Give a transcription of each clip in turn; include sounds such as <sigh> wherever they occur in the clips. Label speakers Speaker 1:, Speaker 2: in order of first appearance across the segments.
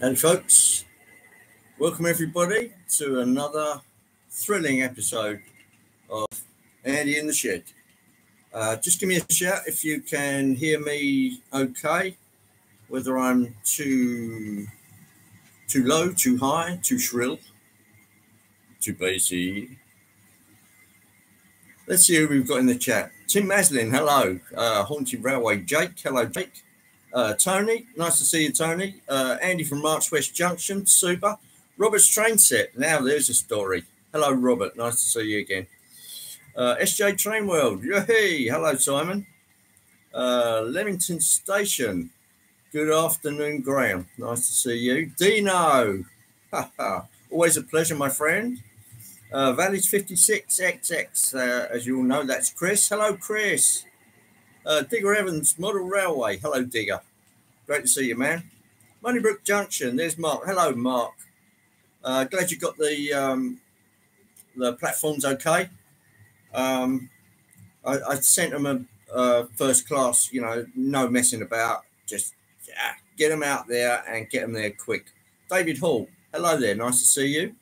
Speaker 1: And folks, welcome everybody to another thrilling episode of Andy in the Shed. Uh, just give me a shout if you can hear me okay, whether I'm too too low, too high, too shrill, too bassy. Let's see who we've got in the chat. Tim Maslin, hello. Uh, Haunted Railway, Jake, hello, Jake. Uh, Tony, nice to see you, Tony. Uh, Andy from March West Junction, super. Robert's train set. Now there's a story. Hello, Robert. Nice to see you again. Uh, SJ Train World. Hey, hello, Simon. Uh, Leamington Station. Good afternoon, Graham. Nice to see you. Dino. <laughs> Always a pleasure, my friend. Uh, Valleys 56XX. Uh, as you all know, that's Chris. Hello, Chris. Uh, Digger Evans, Model Railway. Hello, Digger. Great to see you, man. Moneybrook Junction. There's Mark. Hello, Mark. Uh, glad you got the um, the platforms okay. Um, I, I sent them a first class. You know, no messing about. Just yeah, get them out there and get them there quick. David Hall. Hello there. Nice to see you.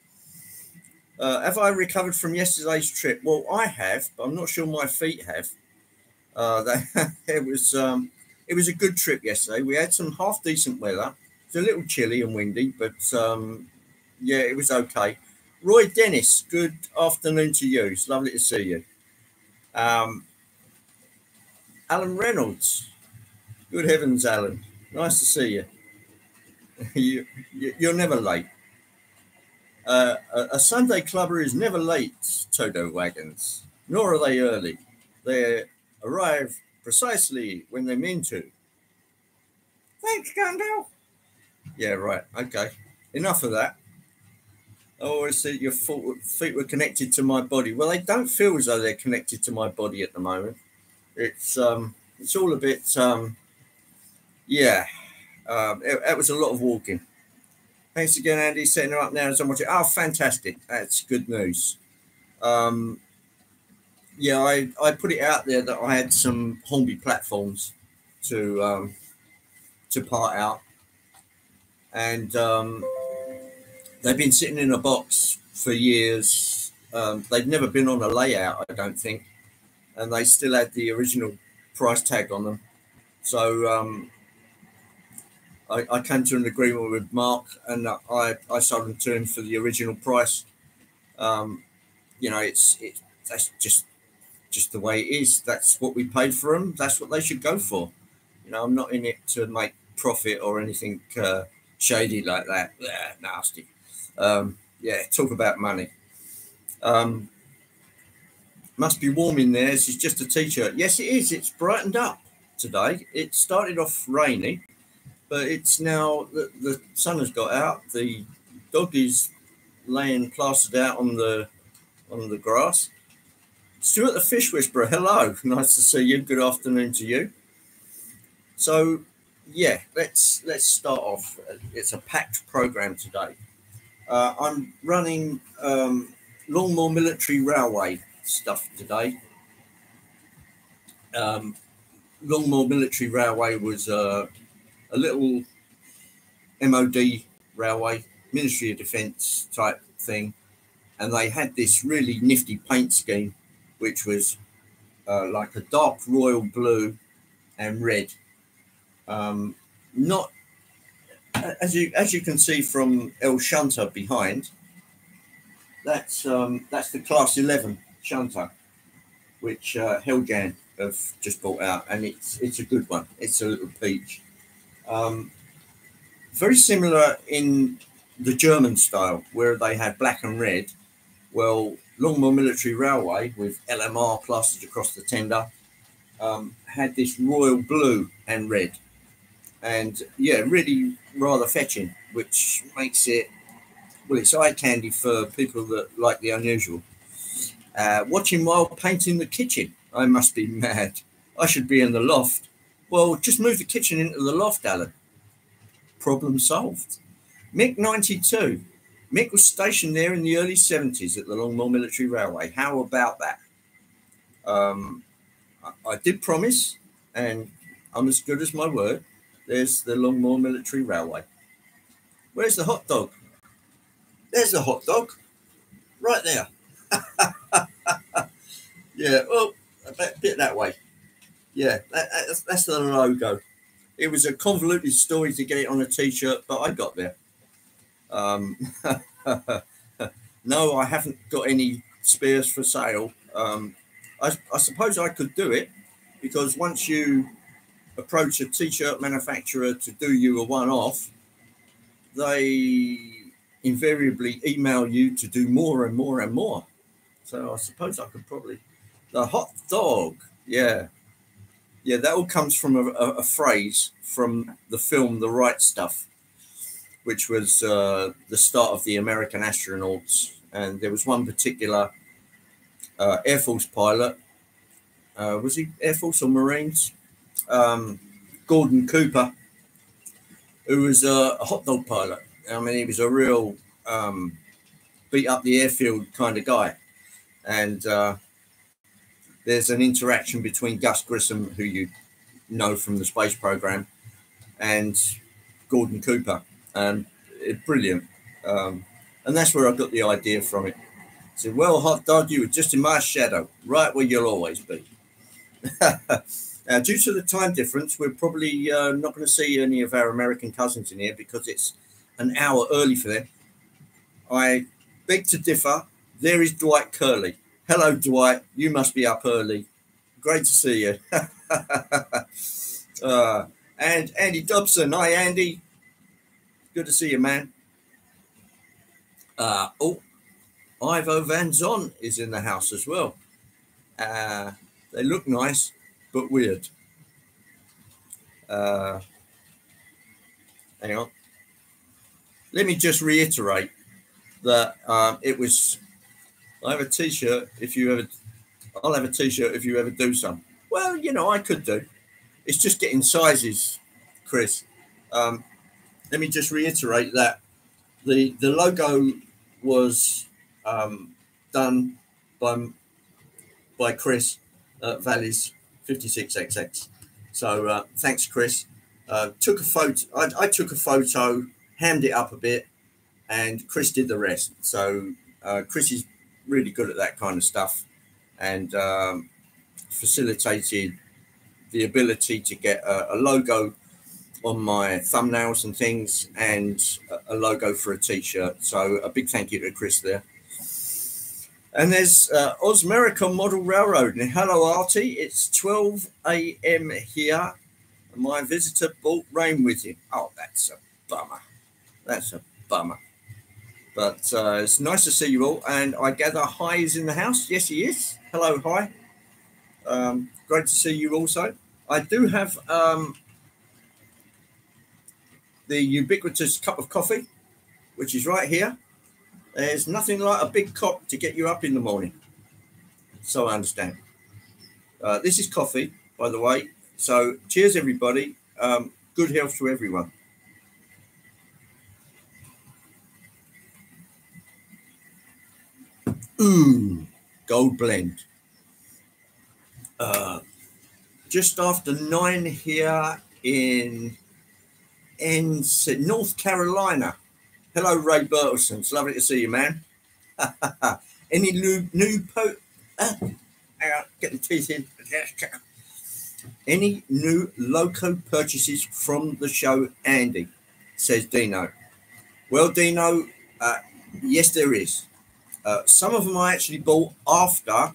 Speaker 1: Uh, have I recovered from yesterday's trip? Well, I have, but I'm not sure my feet have. Uh, <laughs> it was um, it was a good trip yesterday. We had some half decent weather. It's a little chilly and windy, but um, yeah, it was okay. Roy Dennis, good afternoon to you. It's lovely to see you. Um, Alan Reynolds, good heavens, Alan, nice to see you. <laughs> you, you are never late. Uh, a, a Sunday clubber is never late, Toto wagons, nor are they early. They're arrive precisely when they mean to. Thanks, Gandalf. Yeah, right. Okay. Enough of that. I always said your feet were connected to my body. Well, they don't feel as though they're connected to my body at the moment. It's um, it's all a bit um, yeah. Um, it, it was a lot of walking. Thanks again, Andy, setting her up now as I'm watching. Oh, fantastic! That's good news. Um, yeah, I, I put it out there that I had some Hornby platforms to um, to part out, and um, they've been sitting in a box for years. Um, they've never been on a layout, I don't think, and they still had the original price tag on them. So um, I, I, came to an agreement with Mark, and I, I sold them to him for the original price. Um, you know, it's it that's just just the way it is. That's what we paid for them. That's what they should go for. You know, I'm not in it to make profit or anything uh, shady like that. Yeah, nasty. Um, yeah, talk about money. Um, must be warm in there. This is just a t-shirt. Yes, it is. It's brightened up today. It started off rainy, but it's now the, the sun has got out. The dog is laying plastered out on the on the grass Stuart the Fish Whisperer, hello. Nice to see you. Good afternoon to you. So, yeah, let's let's start off. It's a packed program today. Uh, I'm running um, Longmoor Military Railway stuff today. Um, Longmoor Military Railway was uh, a little MOD railway, Ministry of Defence type thing, and they had this really nifty paint scheme which was uh, like a dark royal blue and red. Um, not as you as you can see from El Shanta behind. That's um, that's the Class Eleven Shanta, which uh, Heljan have just bought out, and it's it's a good one. It's a little peach. Um, very similar in the German style, where they had black and red. Well, Longmoor Military Railway with LMR plastered across the tender um, had this royal blue and red. And yeah, really rather fetching, which makes it, well, it's eye candy for people that like the unusual. Uh, watching while painting the kitchen. I must be mad. I should be in the loft. Well, just move the kitchen into the loft, Alan. Problem solved. Mick 92. Mick was stationed there in the early 70s at the Longmoor Military Railway. How about that? Um, I, I, did promise, and I'm as good as my word. There's the Longmoor Military Railway. Where's the hot dog? There's the hot dog, right there. <laughs> yeah, well, a bit, bit that way. Yeah, that, that's, that's the logo. It was a convoluted story to get it on a t-shirt, but I got there. Um, <laughs> no, I haven't got any spares for sale. Um, I, I suppose I could do it because once you approach a t-shirt manufacturer to do you a one-off, they invariably email you to do more and more and more. So I suppose I could probably the hot dog, yeah, yeah. That all comes from a, a, a phrase from the film The Right Stuff, which was uh, the start of the American astronauts, and there was one particular uh, Air Force pilot. Uh, was he Air Force or Marines? Um, Gordon Cooper, who was a, a, hot dog pilot. I mean, he was a real um, beat up the airfield kind of guy. And uh, there's an interaction between Gus Grissom, who you know from the space program, and Gordon Cooper. And it's brilliant. Um, and that's where I got the idea from it. I said, Well, hot dog, you were just in my shadow, right where you'll always be. <laughs> now, due to the time difference, we're probably uh, not going to see any of our American cousins in here because it's an hour early for them. I beg to differ. There is Dwight Curley. Hello, Dwight. You must be up early. Great to see you. <laughs> uh, and Andy Dobson. Hi, Andy. Good to see you, man. Uh, oh, Ivo Van Zon is in the house as well. Uh, they look nice but weird. Uh, hang on. Let me just reiterate that um, it was. I have a T-shirt. If you ever, I'll have a T-shirt if you ever do some. Well, you know, I could do. It's just getting sizes, Chris. Um, let me just reiterate that the the logo was um, done by by Chris at Valleys 56XX. So uh, thanks, Chris. Uh, took a photo. I, I, took a photo, hammed it up a bit, and Chris did the rest. So uh, Chris is really good at that kind of stuff, and um, facilitated the ability to get a, a, logo on my thumbnails and things, and a, logo for a t-shirt. So a big thank you to Chris there. And there's uh, Model Railroad. And hello, Artie. It's 12 a.m. here. My visitor brought rain with him. Oh, that's a bummer. That's a bummer. But uh, it's nice to see you all. And I gather Hi is in the house. Yes, he is. Hello, Hi. Um, great to see you also. I do have um, the ubiquitous cup of coffee, which is right here. There's nothing like a big cup to get you up in the morning. So I understand. Uh, this is coffee, by the way. So cheers, everybody. Um, good health to everyone. Ooh, gold blend. Uh, just after nine here in in North Carolina. Hello, Ray Burleson. It's lovely to see you, man. <laughs> Any new new po? Uh, get the teeth in. Any new loco purchases from the show, Andy? Says Dino. Well, Dino, uh, yes, there is. Uh, some of them I actually bought after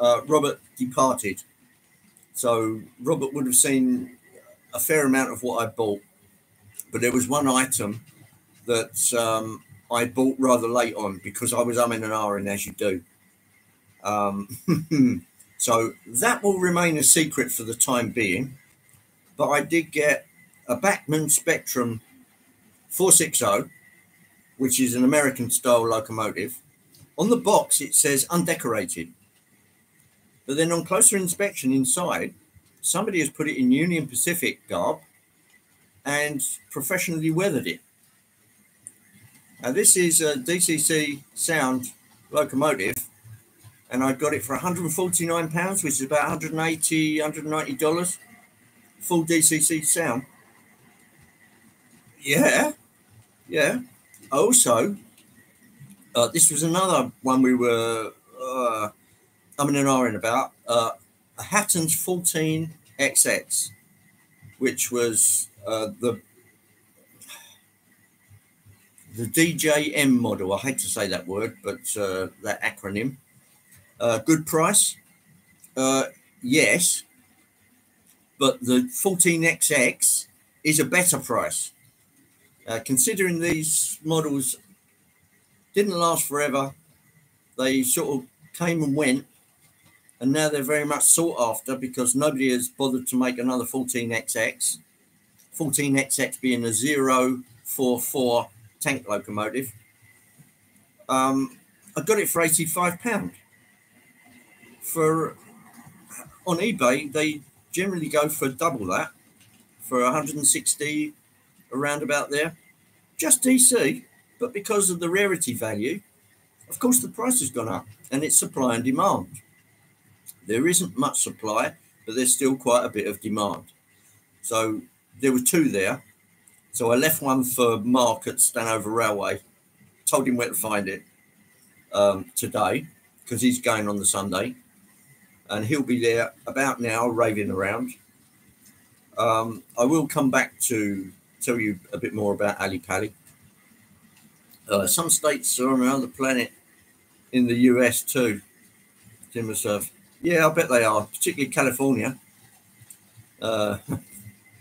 Speaker 1: uh, Robert departed. So Robert would have seen a fair amount of what I bought, but there was one item that um, I bought rather late on because I was umming and ahhing as you do. Um, <laughs> so that will remain a secret for the time being. But I did get a Bachmann Spectrum 460, which is an American style locomotive. On the box, it says undecorated. But then on closer inspection inside, somebody has put it in Union Pacific garb and professionally weathered it. Now this is a DCC sound locomotive and I got it for 149 pounds, which is about 180, 190 dollars. Full DCC sound. Yeah, Yeah. Also, uh, this was another one we were uh, umming and ahhing about. Uh, a Hatton's 14XX, which was uh, the the DJM model. I hate to say that word, but uh, that acronym. Uh, good price, uh, yes, but the 14XX is a better price. Uh, considering these models didn't last forever, they sort of came and went, and now they're very much sought after because nobody has bothered to make another 14XX. 14XX being a 044 tank locomotive. Um, I got it for 85 pound. For on eBay, they generally go for double that for 160 around about there. Just DC, but because of the rarity value, of course the price has gone up and it's supply and demand. There isn't much supply, but there's still quite a bit of demand. So there were two there. So I left one for Mark at Stanover Railway, told him where to find it um, today because he's going on the Sunday and he'll be there about now raving around. Um, I will come back to tell you a bit more about Ali Pali. Uh, some states are around the planet in the US too, Tim Reserve. Yeah, I bet they are, particularly California. Uh, <laughs>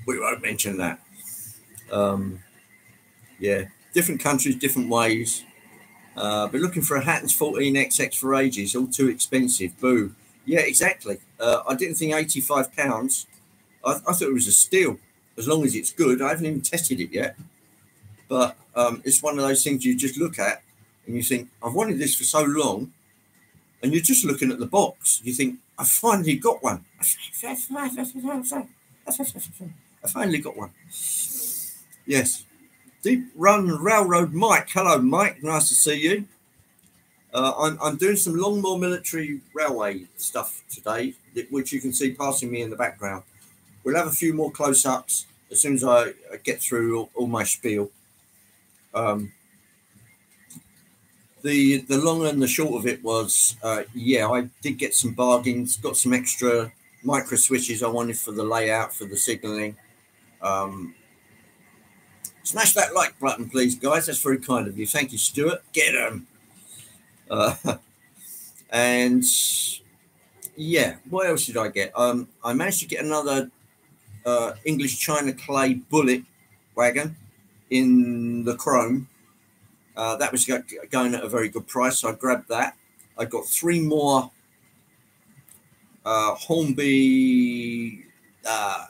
Speaker 1: we won't mention that. Um, yeah, different countries, different ways. Uh, but looking for a Hatton's 14XX for ages, all too expensive. Boo. Yeah, exactly. Uh, I didn't think 85 pounds. I, I, thought it was a steal, as long as it's good. I haven't even tested it yet. But um, it's one of those things you just look at and you think, I've wanted this for so long. And you're just looking at the box. You think, I finally got one. <laughs> I finally got one. Yes. Deep Run Railroad Mike. Hello, Mike. Nice to see you. Uh, I'm, I'm doing some Longmoor Military Railway stuff today, which you can see passing me in the background. We'll have a few more close ups as soon as I get through all, all my spiel. Um, the the long and the short of it was, uh, yeah, I did get some bargains, got some extra micro switches I wanted for the layout for the signaling. Um, smash that like button, please, guys. That's very kind of you. Thank you, Stuart. Get them. Uh, <laughs> and yeah, what else did I get? Um, I managed to get another uh, English China clay bullet wagon in the chrome. Uh, that was going at a very good price, so I grabbed that. I got three more uh, Hornby uh,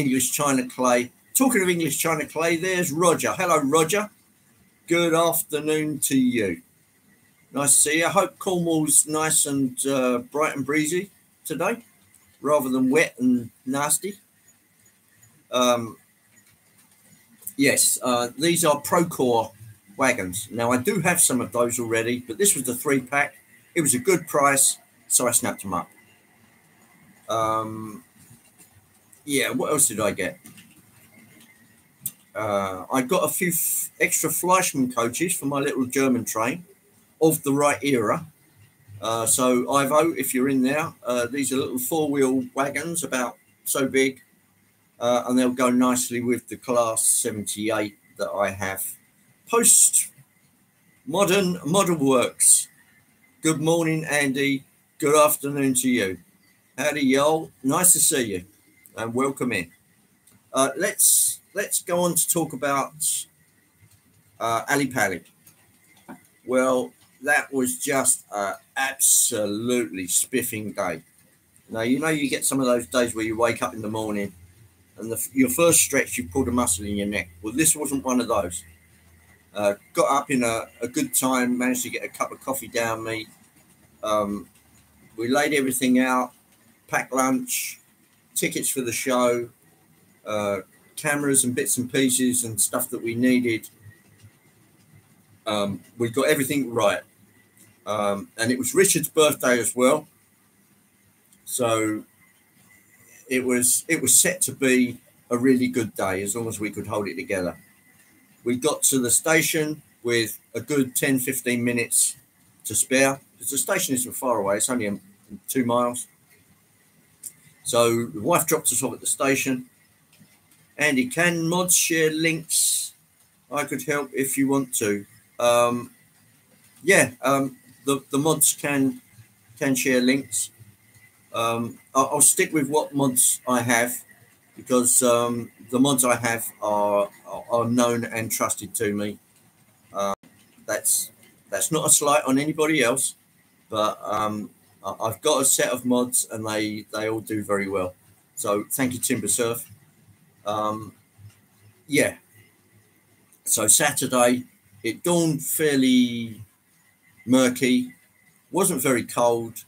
Speaker 1: English China clay. Talking of English China clay, there's Roger. Hello, Roger. Good afternoon to you. Nice to see you. I hope Cornwall's nice and uh, bright and breezy today, rather than wet and nasty. Um, yes, uh, these are Procor wagons. Now, I do have some of those already, but this was the three pack. It was a good price, so I snapped them up. Um, yeah, what else did I get? Uh, I got a few extra Fleischmann coaches for my little German train of the right era. Uh, so Ivo, if you're in there, uh, these are little four-wheel wagons about so big, uh, and they'll go nicely with the Class 78 that I have. Post Modern Model Works. Good morning, Andy. Good afternoon to you. Howdy, y'all. Nice to see you, and welcome in. Uh, let's let's go on to talk about uh, Ali Pali. Well, that was just an absolutely spiffing day. Now, you know, you get some of those days where you wake up in the morning and the, your first stretch, you pulled a muscle in your neck. Well, this wasn't one of those. Uh, got up in a, a, good time, managed to get a cup of coffee down me. Um, we laid everything out, packed lunch, tickets for the show, uh, cameras and bits and pieces and stuff that we needed. Um, we got everything right. Um, and it was Richard's birthday as well. So it was it was set to be a really good day as long as we could hold it together. we got to the station with a good 10, 15 minutes to spare because the station isn't far away. It's only two miles. So the wife dropped us off at the station. Andy, can mods share links? I could help if you want to. Um, yeah, um, the, the mods can can share links. Um, I'll, I'll, stick with what mods I have because um, the mods I have are, are known and trusted to me. Uh, that's that's not a slight on anybody else, but um, I've got a set of mods and they they all do very well. So thank you, Timber Surf. Um, yeah. So Saturday, it dawned fairly murky, wasn't very cold.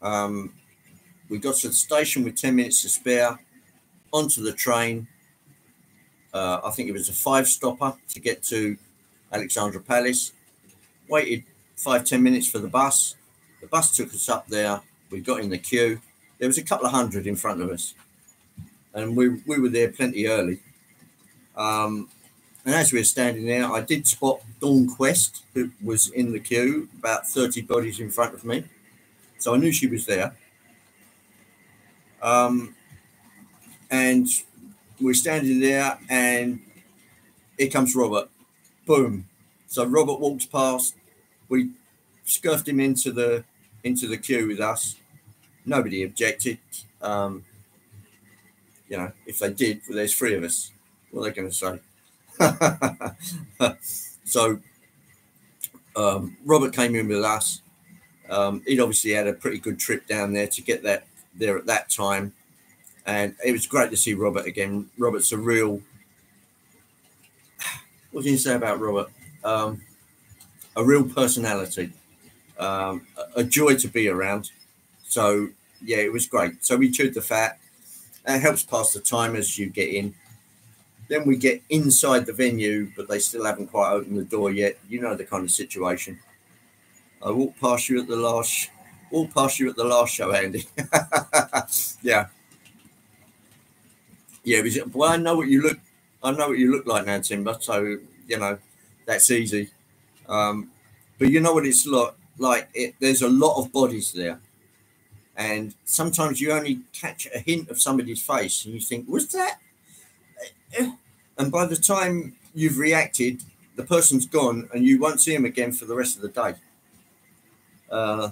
Speaker 1: Um, we got to the station with 10 minutes to spare, onto the train. Uh, I think it was a five stopper to get to Alexandra Palace. Waited five, 10 minutes for the bus. The bus took us up there. We got in the queue. There was a couple of hundred in front of us. And we, we were there plenty early. Um, and as we were standing there, I did spot Dawn Quest, who was in the queue, about 30 bodies in front of me. So I knew she was there. Um, and we're standing there, and here comes Robert. Boom. So Robert walks past. We scuffed him into the into the queue with us. Nobody objected. Um, you know, if they did, well, there's three of us. What are they going to say? <laughs> so um, Robert came in with us. Um, he'd obviously had a pretty good trip down there to get that there at that time, and it was great to see Robert again. Robert's a real. <sighs> What can you say about Robert? Um, a real personality, um, a joy to be around. So yeah, it was great. So we chewed the fat. It helps pass the time as you get in. Then we get inside the venue, but they still haven't quite opened the door yet. You know the kind of situation. I walked past you at the last, walked past you at the last show, Andy. <laughs> yeah, yeah. Well, I know what you look. I know what you look like now, Timber. So you know that's easy. Um, but you know what it's like. Like it, there's a lot of bodies there, and sometimes you only catch a hint of somebody's face, and you think, "Was that?" and by the time you've reacted, the person's gone, and you won't see him again for the rest of the day. Uh,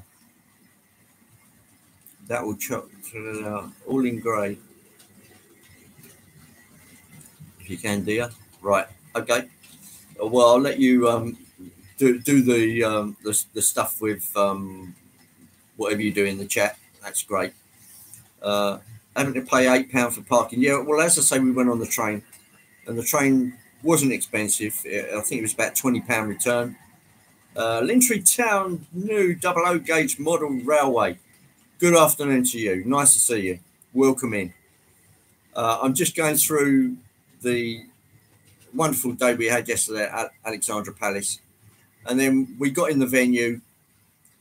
Speaker 1: that will chop uh, all in grey. If you can, dear. Right. Okay. Well, I'll let you um, do do the, um, the the stuff with um, whatever you do in the chat. That's great. Uh, having to pay eight pound for parking. Yeah. Well, as I say, we went on the train and the train wasn't expensive. I think it was about twenty pound return. Uh, Lintry Town new double O gauge model railway. Good afternoon to you. Nice to see you. Welcome in. Uh, I'm just going through the wonderful day we had yesterday at Alexandra Palace, and then we got in the venue,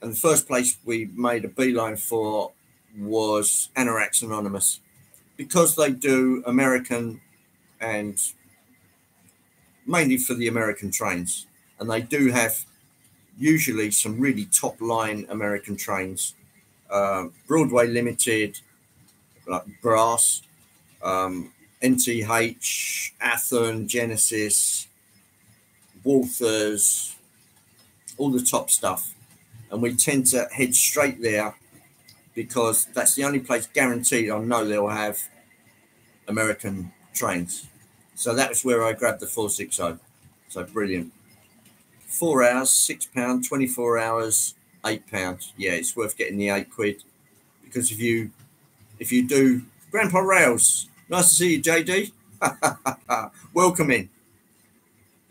Speaker 1: and the first place we made a beeline for was Anoraks Anonymous because they do American and mainly for the American trains. And they do have usually some really top line American trains. Uh, Broadway Limited, like Brass, um, MTH, Athearn, Genesis, Walthers, all the top stuff. And we tend to head straight there because that's the only place guaranteed I know they'll have American trains. So that was where I grabbed the 460. So brilliant. Four hours, six pound, 24 hours, eight pounds. Yeah, it's worth getting the eight quid because if you if you do Grandpa Rails, nice to see you, JD. <laughs> Welcome in.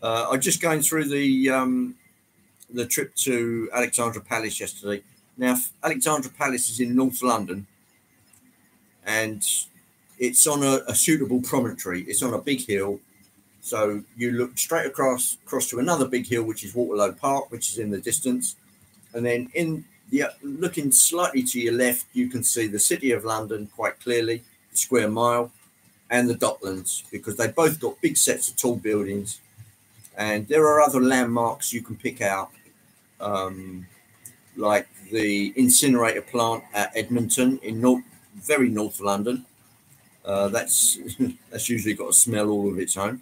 Speaker 1: Uh, I'm just going through the um, the trip to Alexandra Palace yesterday. Now, Alexandra Palace is in North London, and it's on a, a, suitable promontory. It's on a big hill. So you look straight across across to another big hill, which is Waterlow Park, which is in the distance. And then in the uh, looking slightly to your left, you can see the City of London quite clearly, the Square Mile, and the Docklands, because they both got big sets of tall buildings. And there are other landmarks you can pick out, um, like the incinerator plant at Edmonton in north, very north London. Uh, that's <laughs> that's usually got a smell all of its own.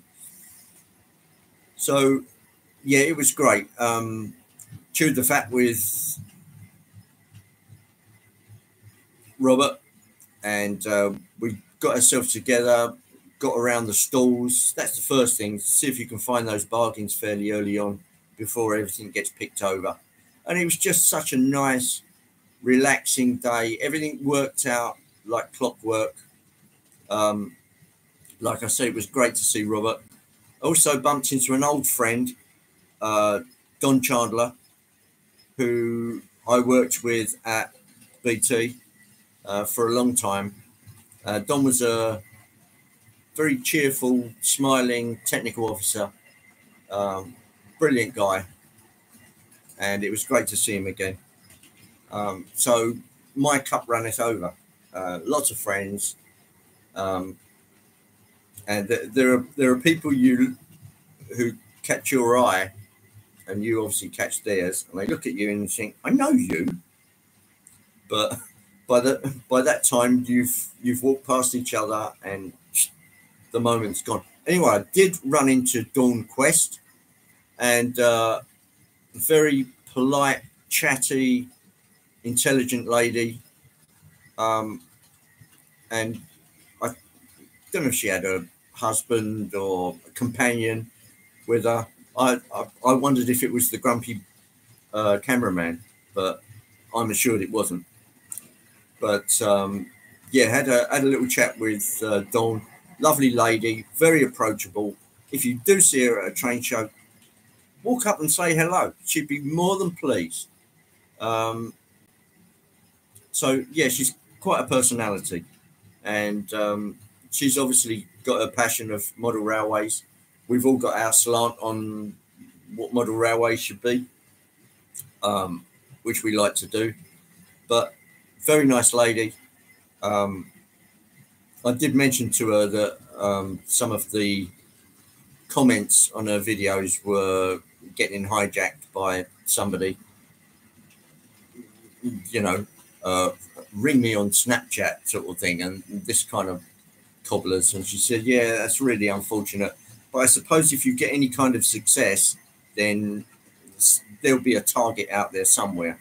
Speaker 1: So, yeah, it was great. Um, chewed the fat with Robert, and uh, we got ourselves together, got around the stalls. That's the first thing. See if you can find those bargains fairly early on before everything gets picked over. And it was just such a nice, relaxing day. Everything worked out like clockwork. Um, like I said, it was great to see Robert. Also bumped into an old friend, uh, Don Chandler, who I worked with at BT uh, for a long time. Uh, Don was a very cheerful, smiling technical officer, um, brilliant guy, and it was great to see him again. Um, so my cup runneth over. Uh, lots of friends, um, and th- there are there are people you who catch your eye, and you obviously catch theirs, and they look at you and think, "I know you," but by the by that time you've you've walked past each other and the moment's gone. Anyway, I did run into Dawn Quest, and uh, very polite, chatty, intelligent lady. Um, and I don't know if she had a husband or a companion with her. I, I, I wondered if it was the grumpy uh, cameraman, but I'm assured it wasn't. But um, yeah, had a had a little chat with uh, Dawn. Lovely lady, very approachable. If you do see her at a train show, walk up and say hello. She'd be more than pleased. Um, so yeah, she's quite a personality, and um, she's obviously got a passion of model railways. We've all got our slant on what model railways should be, um, which we like to do. But very nice lady. Um, I did mention to her that um, some of the comments on her videos were getting hijacked by somebody. You know, uh, ring me on Snapchat sort of thing, and this kind of cobblers. And she said, "Yeah, that's really unfortunate, but I suppose if you get any kind of success, then there'll be a target out there somewhere,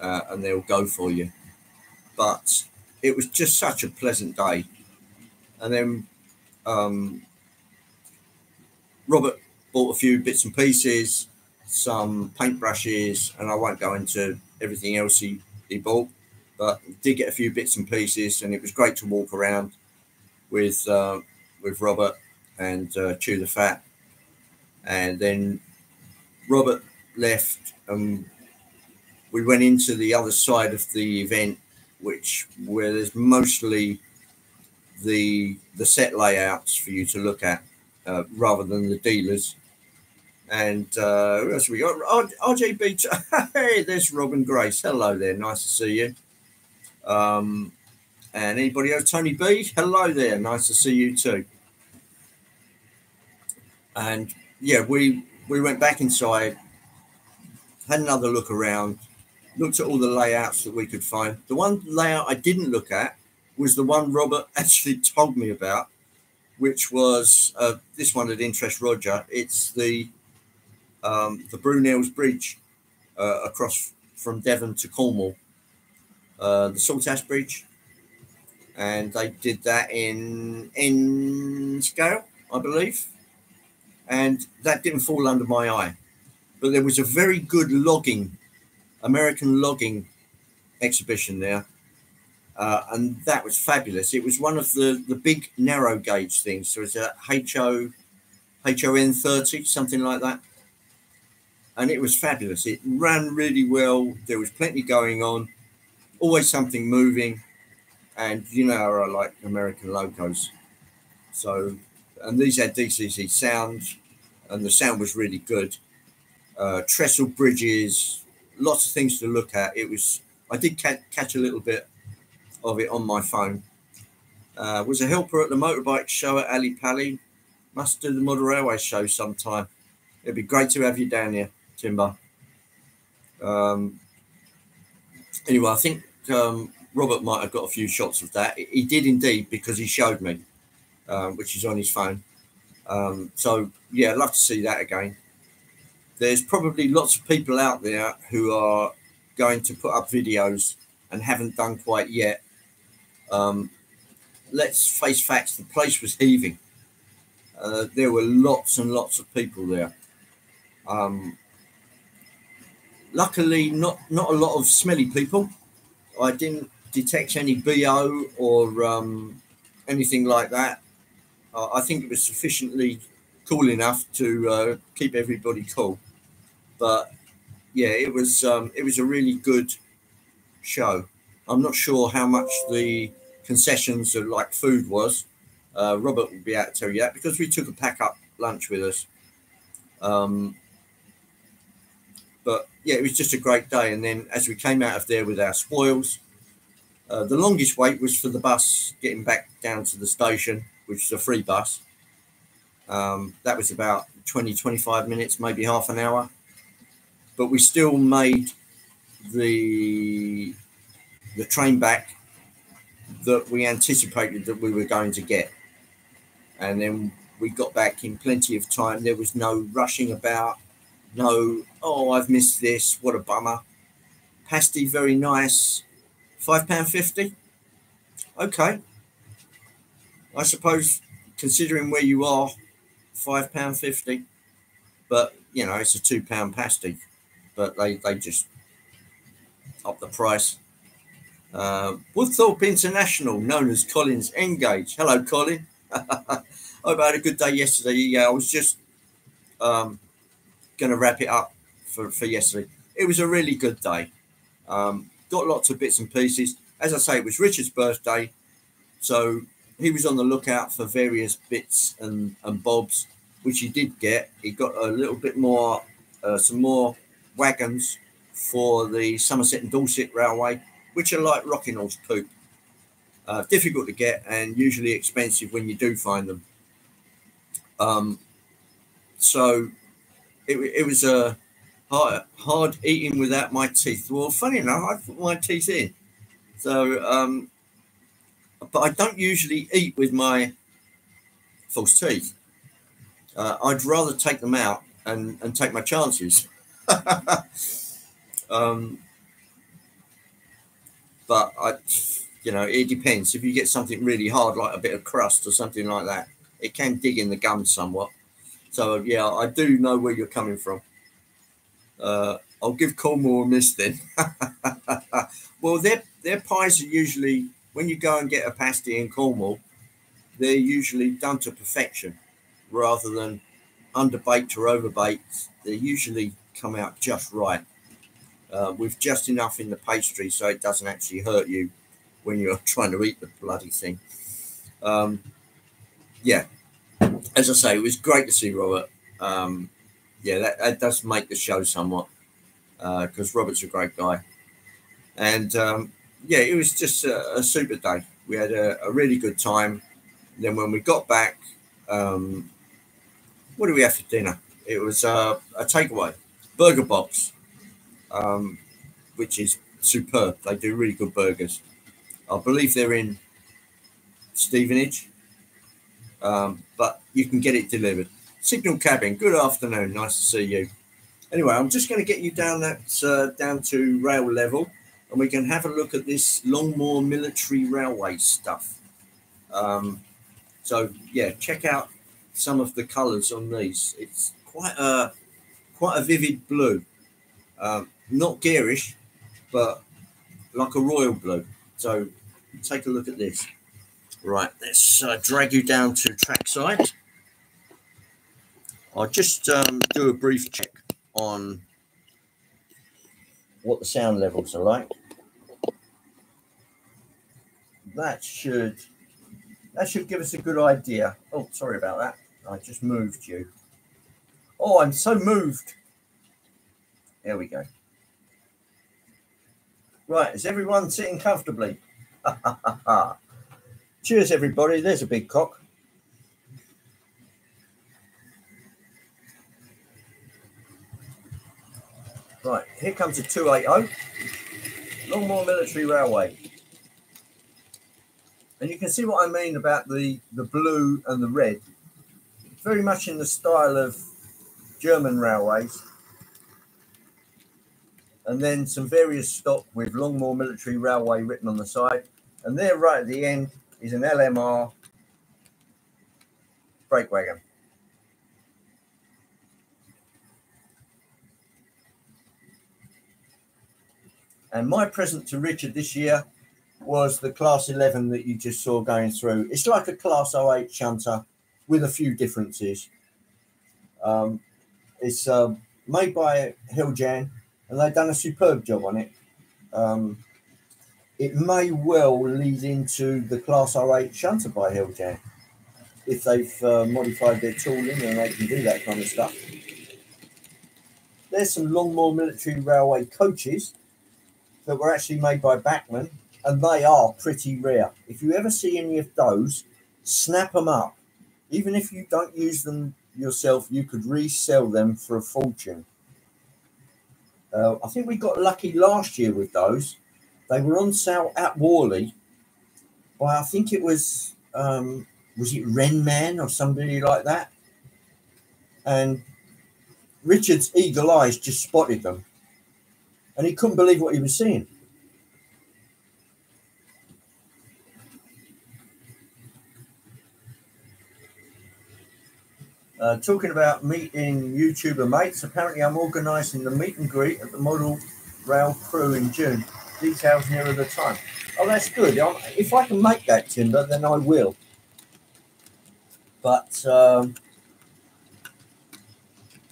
Speaker 1: uh, and they'll go for you." but it was just such a pleasant day. And then um, Robert bought a few bits and pieces, some paintbrushes, and I won't go into everything else he, he bought, but did get a few bits and pieces, and it was great to walk around with uh, with Robert and uh, chew the fat. And then Robert left, and we went into the other side of the event which where there's mostly the the set layouts for you to look at uh, rather than the dealers. And uh, who else we got? RJB. <laughs> hey, there's Robin Grace. Hello there. Nice to see you. Um, and anybody else? Tony B. Hello there. Nice to see you too. And yeah, we we went back inside, had another look around, looked at all the layouts that we could find. The one layout I didn't look at was the one Robert <laughs> actually told me about, which was uh, this one that interests Roger. It's the um, the Brunel's Bridge uh, across from Devon to Cornwall, uh, the Saltash Bridge, and they did that in in scale, I believe, and that didn't fall under my eye. But there was a very good logging American logging exhibition there. Uh, and that was fabulous. It was one of the, the big narrow gauge things. So it's a HO, HON 30, something like that. And it was fabulous. It ran really well. There was plenty going on, always something moving. And you know I like American locos. So, and these had DCC sound, and the sound was really good. Uh, trestle bridges, lots of things to look at. It was I did ca- catch a little bit of it on my phone. Uh, was a helper at the motorbike show at Ali Pali. Must do the Model Railway show sometime. It'd be great to have you down here, Timber. Um, anyway, I think um, Robert might have got a few shots of that. He did indeed because he showed me, um, which is on his phone. Um, so yeah, I'd love to see that again. There's probably lots of people out there who are going to put up videos and haven't done quite yet. Um, let's face facts: the place was heaving. Uh, there were lots and lots of people there. Um, luckily, not not a lot of smelly people. I didn't detect any bo or um, anything like that. Uh, I think it was sufficiently cool enough to uh, keep everybody cool. But yeah, it was um, it was a really good show. I'm not sure how much the concessions of like food was. Uh, Robert will be able to tell you that because we took a pack up lunch with us. Um, yeah, it was just a great day. And then as we came out of there with our spoils, uh, the longest wait was for the bus getting back down to the station, which is a free bus. Um, that was about 20, 25 minutes, maybe half an hour. But we still made the the train back that we anticipated that we were going to get. And then we got back in plenty of time. There was no rushing about, no, oh, I've missed this. What a bummer. Pasty, very nice. £5.50. Okay. I suppose, considering where you are, £5.50. But, you know, it's a £2 pasty. But they, they just up the price. Uh, Woodthorpe International, known as Collins Engage. Hello, Colin. <laughs> I had a good day yesterday. Yeah, I was just um, going to wrap it up for, for yesterday. It was a really good day. Um, got lots of bits and pieces. As I say, it was Richard's birthday. So he was on the lookout for various bits and, and bobs, which he did get. He got a little bit more, uh, some more wagons for the Somerset and Dorset Railway which are like Rockinghall's poop. Uh, difficult to get and usually expensive when you do find them. Um, so it, it was a uh, hard, hard eating without my teeth. Well, funny enough, I put my teeth in. So, um, but I don't usually eat with my false teeth. Uh, I'd rather take them out and, and take my chances. <laughs> um, but I, you know, it depends. If you get something really hard, like a bit of crust or something like that, it can dig in the gum somewhat. So yeah, I do know where you're coming from. Uh, I'll give Cornwall a miss then. <laughs> well, their their pies are usually when you go and get a pasty in Cornwall, they're usually done to perfection, rather than underbaked or overbaked. They usually come out just right uh, with just enough in the pastry so it doesn't actually hurt you when you're <laughs> trying to eat the bloody thing. Um, yeah, as I say, it was great to see Robert. Um, yeah, that, that, does make the show somewhat because uh, Robert's a great guy. And um, yeah, it was just a, a, super day. We had a, a, really good time. Then when we got back, um, what did we have for dinner? It was uh, a takeaway, burger box um, which is superb. They do really good burgers. I believe they're in Stevenage, um, but you can get it delivered. Signal Cabin, good afternoon. Nice to see you. Anyway, I'm just going to get you down that uh, down to rail level, and we can have a look at this Longmoor Military Railway stuff. Um, so yeah, check out some of the colours on these. It's quite a quite a vivid blue. Um, not garish, but like a royal blue. So take a look at this. Right, let's uh, drag you down to trackside. I'll just um, do a brief check on what the sound levels are like. That should that should give us a good idea. Oh, sorry about that. I just moved you. Oh, I'm so moved. There we go. Right, is everyone sitting comfortably? <laughs> Cheers, everybody. There's a big cock. Right, here comes a 280 Longmoor Military Railway. And you can see what I mean about the, the blue and the red. Very much in the style of German railways. And then some various stock with Longmoor Military Railway written on the side. And there right at the end is an LMR brake wagon. And my present to Richard this year was the Class 11 that you just saw going through. It's like a Class 08 shunter with a few differences. Um, it's uh, made by Heljan and they've done a superb job on it. Um, it may well lead into the Class R8 shunter by Heljan if they've uh, modified their tooling and they can do that kind of stuff. There's some Longmoor Military Railway coaches that were actually made by Bachmann, and they are pretty rare. If you ever see any of those, snap them up. Even if you don't use them yourself, you could resell them for a fortune. Uh, I think we got lucky last year with those. They were on sale at Warley by I think it was um, was it Renman or somebody like that? And Richard's eagle eyes just spotted them. And he couldn't believe what he was seeing. Uh, talking about meeting YouTuber mates, apparently I'm organising the meet and greet at the Model Rail Crewe in June. Details nearer the time. Oh, that's good. If I can make that timber, then I will. But um,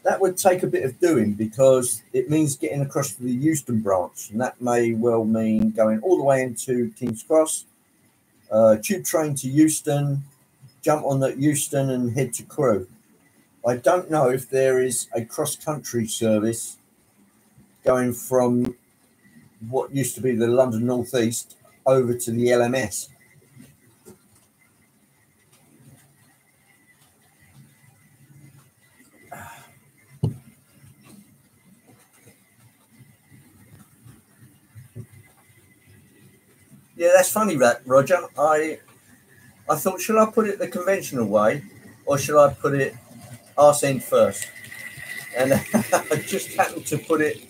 Speaker 1: that would take a bit of doing because it means getting across to the Euston branch, and that may well mean going all the way into King's Cross, uh, tube train to Euston, jump on at Euston, and head to Crewe. I don't know if there is a cross country service going from what used to be the London Northeast over to the LMS. Yeah, that's funny, Roger. I I thought, should I put it the conventional way, or should I put it arse end first? And <laughs> I just happened to put it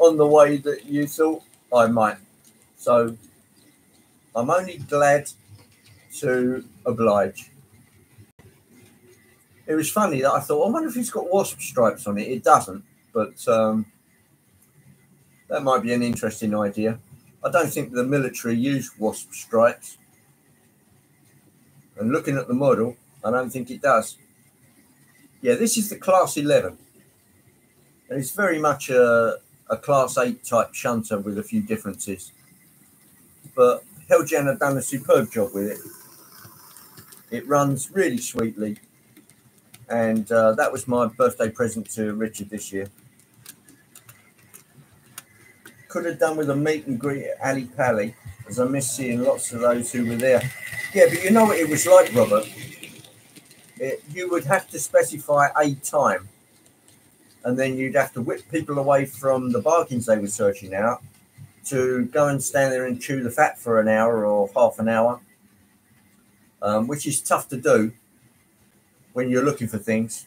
Speaker 1: on the way that you thought I might. So I'm only glad to oblige. It was funny that I thought, I wonder if it's got wasp stripes on it. It doesn't, but um, that might be an interesting idea. I don't think the military use wasp stripes. And looking at the model, I don't think it does. Yeah, this is the Class 11. And it's very much a, a Class 8 type shunter with a few differences. But Heljan have done a superb job with it. It runs really sweetly. And uh, that was my birthday present to Richard this year could have done with a meet and greet at Ally Pally, as I miss seeing lots of those who were there. Yeah, but you know what it was like, Robert? It, you would have to specify a time, and then you'd have to whip people away from the bargains they were searching out to go and stand there and chew the fat for an hour or half an hour, um, which is tough to do when you're looking for things.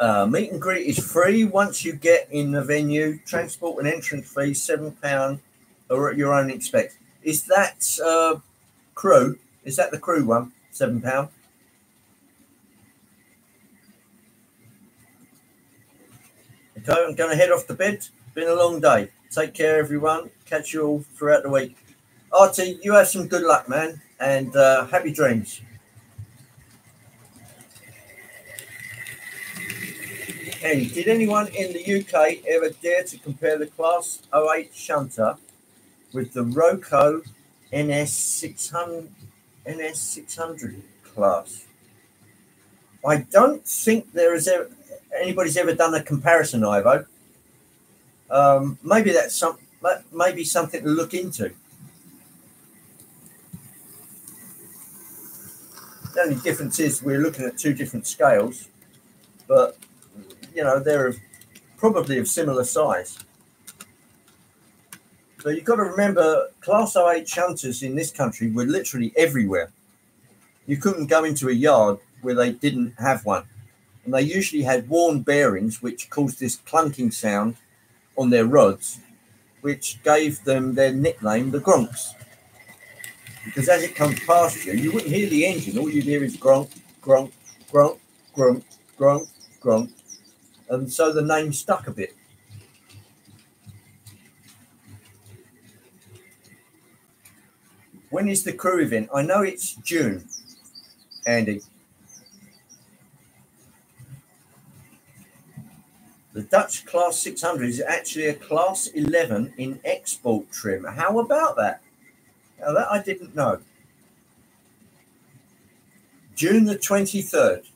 Speaker 1: Uh, meet and greet is free once you get in the venue. Transport and entrance fee seven pound, or at your own expense. Is that uh, Crewe? Is that the Crewe one? Seven pound. I'm going to head off to bed. Been a long day. Take care, everyone. Catch you all throughout the week. Artie, you have some good luck, man, and uh, happy dreams. Hey, did anyone in the UK ever dare to compare the Class 08 Shunter with the Roco NS 600 NS 600 class? I don't think there is ever, anybody's ever done a comparison, Ivo. Um, maybe that's some maybe something to look into. The only difference is we're looking at two different scales but you know they're probably of similar size. So you've got to remember, Class 08 shunters in this country were literally everywhere. You couldn't go into a yard where they didn't have one. And they usually had worn bearings, which caused this clunking sound on their rods, which gave them their nickname, the Gronks. Because as it comes past you, you wouldn't hear the engine. All you'd hear is gronk, gronk, gronk, gronk, gronk, gronk. And so the name stuck a bit. When is the Crewe event? I know it's June, Andy. The Dutch Class 600 is actually a Class 11 in export trim. How about that? Now, that I didn't know. June the 23rd.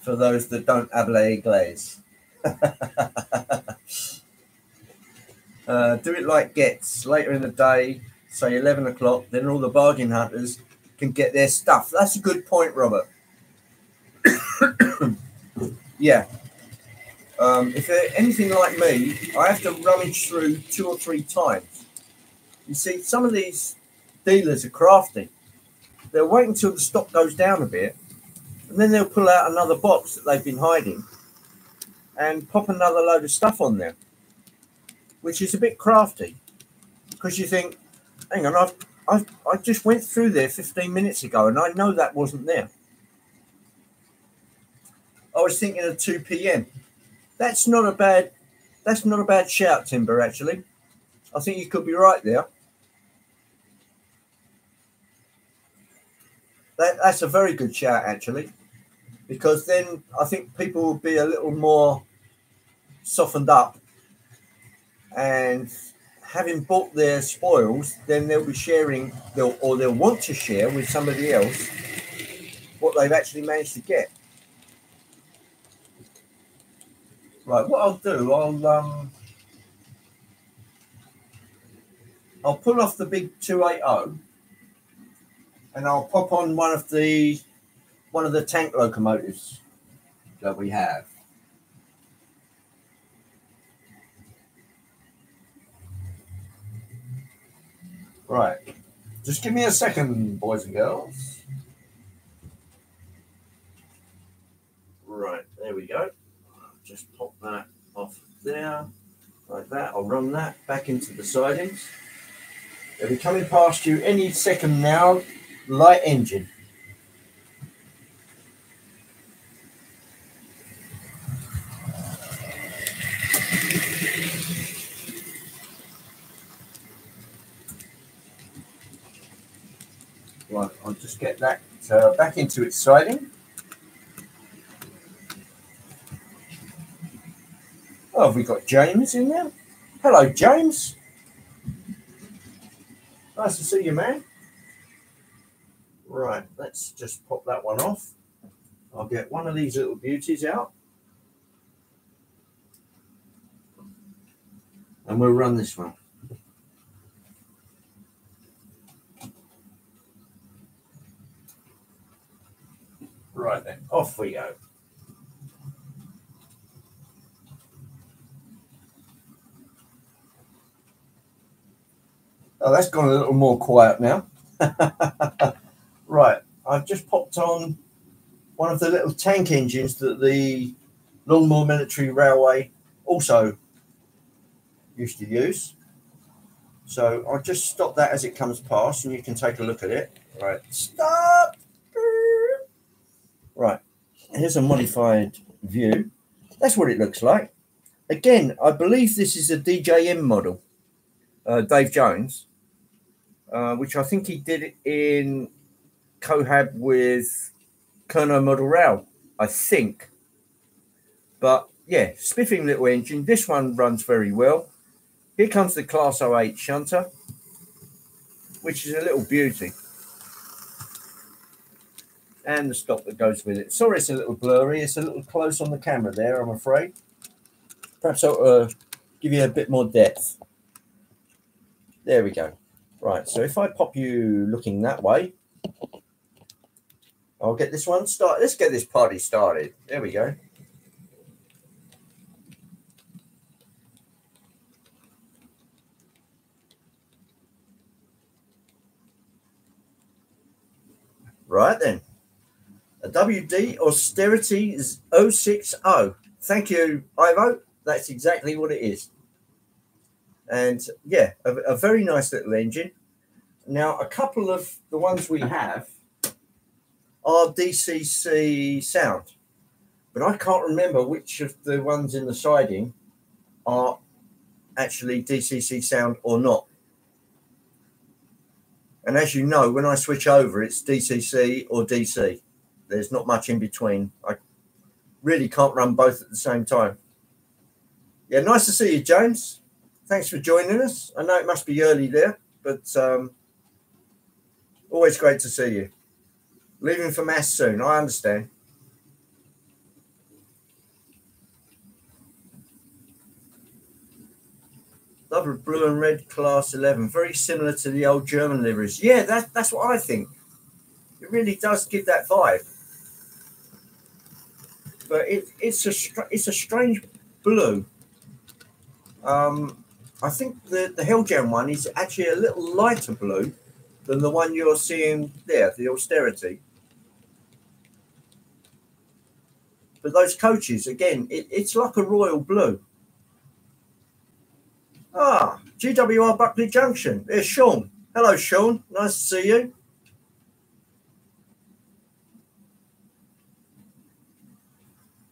Speaker 1: For those that don't habla inglés. <laughs> Uh, do it like gets later in the day, say 11 o'clock, then all the bargain hunters can get their stuff. That's a good point, Robert. <coughs> yeah. Um, if they're anything like me, I have to rummage through two or three times. You see, some of these dealers are crafty. They'll wait until the stock goes down a bit, and then they'll pull out another box that they've been hiding and pop another load of stuff on there which is a bit crafty because you think, hang on, I've, I've, I just went through there 15 minutes ago and I know that wasn't there. I was thinking of 2 p.m. That's not a bad that's not a bad shout, Timber, actually. I think you could be right there. That, that's a very good shout, actually, because then I think people will be a little more softened up and having bought their spoils, then they'll be sharing, they'll, or they'll want to share with somebody else what they've actually managed to get. Right, what I'll do, I'll um, I'll pull off the big 280 and I'll pop on one of the one of the tank locomotives that we have. Right. Just give me a second, boys and girls. Right, there we go. Just pop that off there, like that. I'll run that back into the sidings. They'll be coming past you any second now. Light engine. Right, I'll just get that uh, back into its siding. Oh, have we got James in there? Hello, James. Nice to see you, man. Right, let's just pop that one off. I'll get one of these little beauties out. And we'll run this one. Right then, off we go. Oh, that's gone a little more quiet now. <laughs> right, I've just popped on one of the little tank engines that the Longmoor Military Railway also used to use. So I'll just stop that as it comes past and you can take a look at it. Right, stop. Right, here's a modified view. That's what it looks like. Again, I believe this is a DJM model, uh, Dave Jones, uh, which I think he did in Cohab with Kernow Model Rail, I think. But yeah, spiffing little engine. This one runs very well. Here comes the Class 08 shunter, which is a little beauty and the stock that goes with it. Sorry, it's a little blurry. It's a little close on the camera there, I'm afraid. Perhaps I'll uh, give you a bit more depth. There we go. Right, so if I pop you looking that way, I'll get this one started. Let's get this party started. There we go. Right then. A WD Austerity is 060. Thank you, Ivo. That's exactly what it is. And yeah, a, a very nice little engine. Now, a couple of the ones we have are DCC sound, but I can't remember which of the ones in the siding are actually DCC sound or not. And as you know, when I switch over, it's DCC or DC. There's not much in between. I really can't run both at the same time. Yeah, nice to see you, James. Thanks for joining us. I know it must be early there, but um, always great to see you. Leaving for mass soon, I understand. Lovely blue and red class 11, very similar to the old German liveries. Yeah, that, that's what I think. It really does give that vibe. But it, it's a it's a strange blue. Um, I think the the Heljan one is actually a little lighter blue than the one you're seeing there, the austerity. But those coaches, again, it, it's like a royal blue. Ah, GWR Buckley Junction. There's Sean. Hello, Sean. Nice to see you.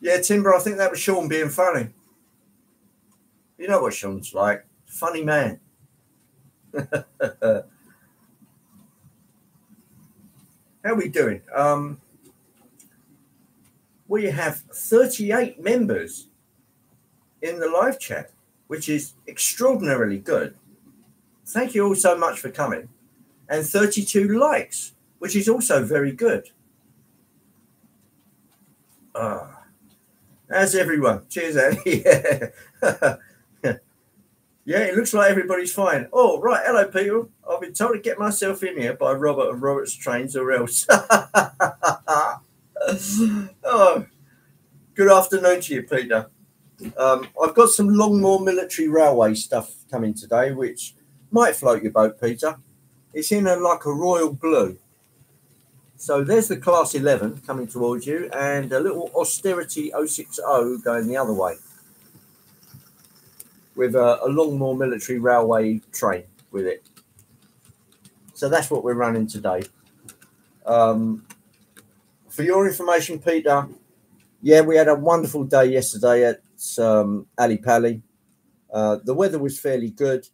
Speaker 1: Yeah, Timber, I think that was Sean being funny. You know what Sean's like. Funny man. <laughs> How are we doing? Um, we have 38 members in the live chat, which is extraordinarily good. Thank you all so much for coming. And 32 likes, which is also very good. Ah, how's everyone? Cheers, Andy. <laughs> yeah. it looks like everybody's fine. Oh, right. Hello, people. I've been told to get myself in here by Robert of Robert's Trains or else. <laughs> oh, good afternoon to you, Peter. Um, I've got some Longmoor Military Railway stuff coming today, which might float your boat, Peter. It's in a like a royal blue. So there's the Class 11 coming towards you, and a little Austerity 060 going the other way with a, a Longmoor Military Railway train with it. So that's what we're running today. Um, for your information, Peter, yeah, we had a wonderful day yesterday at um, Ally Pally. Uh, the weather was fairly good.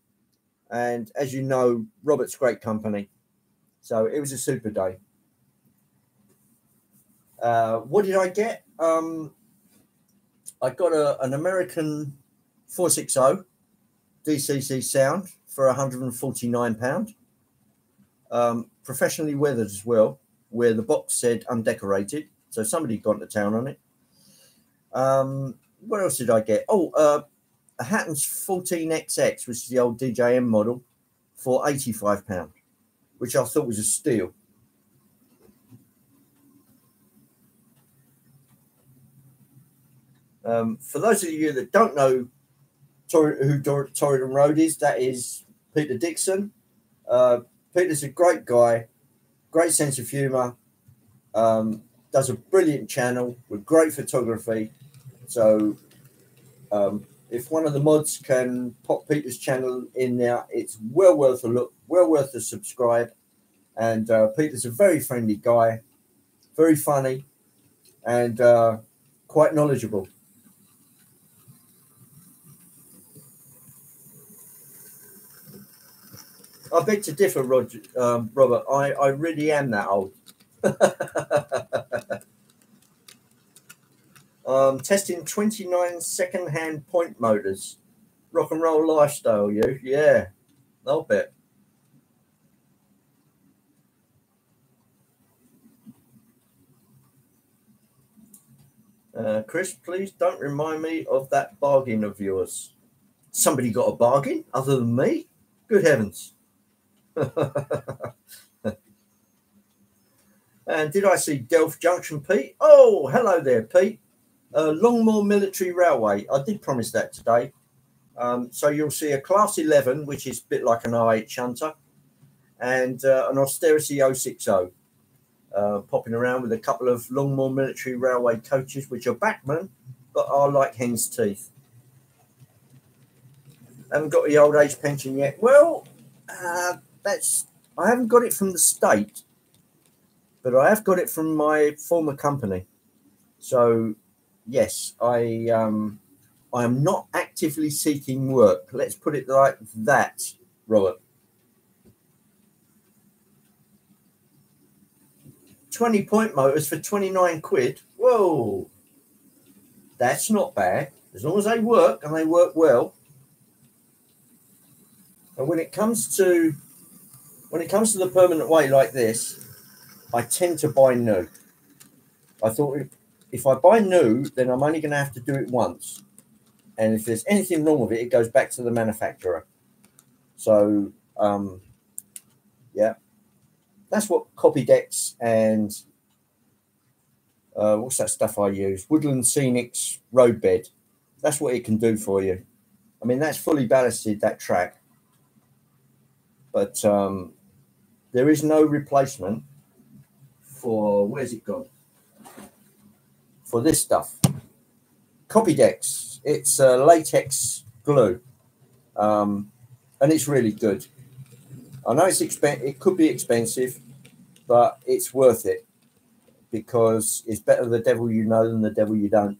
Speaker 1: And as you know, Robert's great company. So it was a super day. Uh, what did I get? Um, I got a, an American 460 DCC sound for 149 pound. Um, professionally weathered as well where the box said undecorated. So somebody got to town on it. Um, what else did I get? Oh, uh, a Hatton's 14XX, which is the old DJM model, for £85, which I thought was a steal. Um, for those of you that don't know Tor- who Tor- Torridon Road is, that is Peter Dixon. Uh, Peter's a great guy great sense of humor, um, does a brilliant channel with great photography. So, um, if one of the mods can pop Peter's channel in there, it's well worth a look, well worth a subscribe. And uh, Peter's a very friendly guy, very funny, and uh, quite knowledgeable. I beg to differ, Roger, um, Robert. I, I really am that old. <laughs> um, testing 29 second-hand point motors. Rock and roll lifestyle, you. Yeah, I'll bet. Uh, Chris, please don't remind me of that bargain of yours. Somebody got a bargain other than me? Good heavens. <laughs> And did I see Delft Junction, Pete? Oh, hello there, Pete. Uh, Longmoor Military Railway. I did promise that today. Um, so you'll see a Class 11, which is a bit like an IH Hunter, and uh, an Austerity 060 uh, popping around with a couple of Longmoor Military Railway coaches, which are Bachmann, but are like hen's teeth. Haven't got the old age pension yet. Well, uh, that's I haven't got it from the state, but I have got it from my former company. So, yes, I um, I am not actively seeking work. Let's put it like that, Robert. 20 point motors for 29 quid. Whoa, that's not bad. As long as they work and they work well. And when it comes to when it comes to the permanent way like this, I tend to buy new. I thought if, if I buy new, then I'm only going to have to do it once. And if there's anything wrong with it, it goes back to the manufacturer. So, um, yeah, that's what Copydex and uh, what's that stuff I use? Woodland Scenics Roadbed. That's what it can do for you. I mean, that's fully ballasted, that track. But um, there is no replacement for where's it gone? For this stuff. Copydex. It's a latex glue. Um, and it's really good. I know it's expen- it could be expensive, but it's worth it because it's better the devil you know than the devil you don't.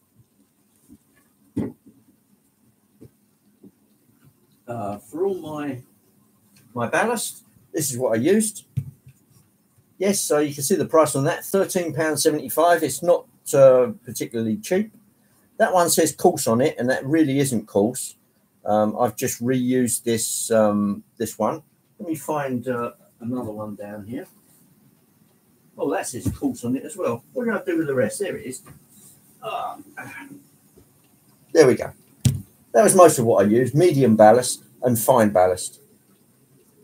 Speaker 1: Uh, for all my my ballast, this is what I used. Yes, so you can see the price on that £13.75. It's not uh, particularly cheap. That one says coarse on it, and that really isn't coarse. Um, I've just reused this um, this one. Let me find uh, another one down here. Oh, that says coarse on it as well. What did I do with the rest? There it is. Oh. There we go. That was most of what I used, medium ballast and fine ballast.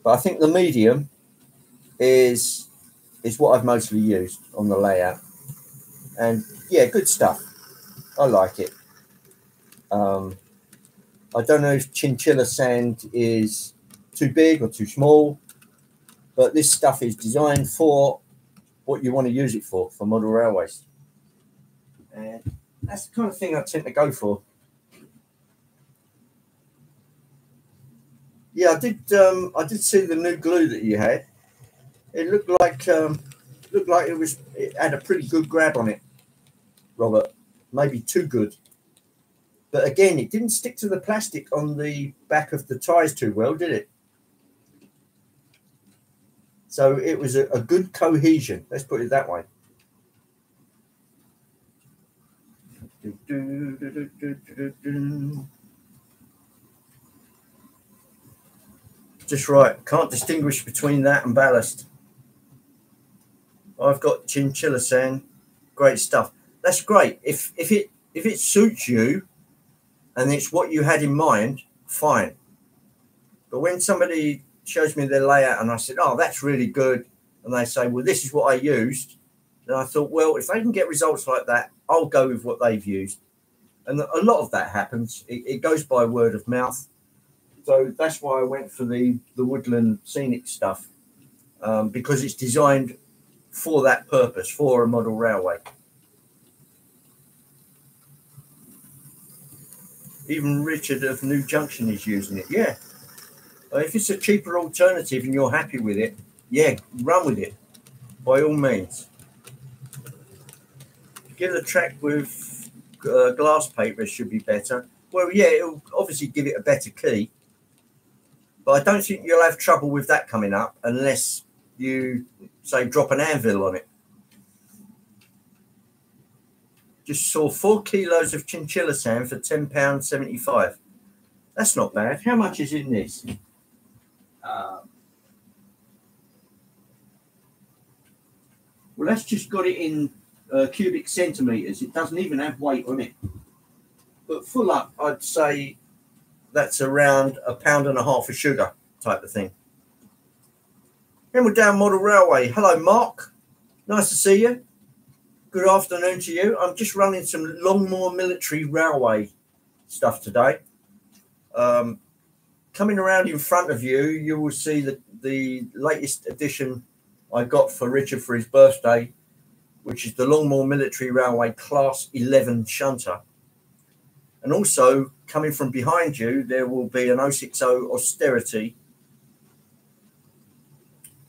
Speaker 1: But I think the medium is is what I've mostly used on the layout. And yeah, good stuff. I like it. Um, I don't know if chinchilla sand is too big or too small, but this stuff is designed for what you want to use it for, for model railways. And that's the kind of thing I tend to go for. Yeah, I did. Um, I did see the new glue that you had. It looked like um, looked like it was. It had a pretty good grab on it, Robert. Maybe too good. But again, it didn't stick to the plastic on the back of the tires too well, did it? So it was a, a good cohesion. Let's put it that way. Do, do, do, just right. Can't distinguish between that and ballast. I've got chinchilla sand. Great stuff. That's great. If if it if it suits you and it's what you had in mind, fine. But when somebody shows me their layout and I said, Oh, that's really good, and they say, Well, this is what I used, then I thought, well, if they can get results like that, I'll go with what they've used. And a lot of that happens. It, it goes by word of mouth. So that's why I went for the the woodland scenic stuff um, because it's designed for that purpose for a model railway. Even Richard of New Junction is using it. Yeah. If it's a cheaper alternative and you're happy with it, yeah, run with it by all means. Give the track with uh, glass paper should be better. Well, yeah, it'll obviously give it a better key but I don't think you'll have trouble with that coming up unless you say drop an anvil on it. Just saw four kilos of chinchilla sand for ten pounds seventy five. That's not bad. How much is in this? Um, well, that's just got it in uh, cubic centimeters. It doesn't even have weight on it. But full up, I'd say that's around a pound and a half of sugar type of thing. Then we're down Model Railway. Hello, Mark. Nice to see you. Good afternoon to you. I'm just running some Longmoor Military Railway stuff today. Um, coming around in front of you, you will see the, the latest edition I got for Richard for his birthday, which is the Longmoor Military Railway Class 11 Shunter. And also coming from behind you, there will be an 060 Austerity,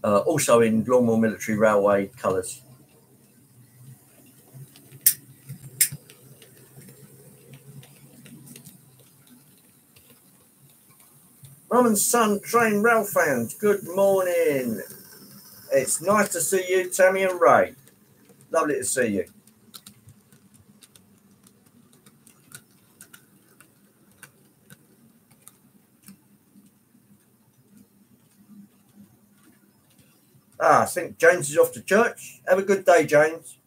Speaker 1: uh, also in Longmoor Military Railway colours. Mum and son train rail fans, good morning. It's nice to see you, Tammy and Ray. Lovely to see you. Ah, I think James is off to church. Have a good day, James.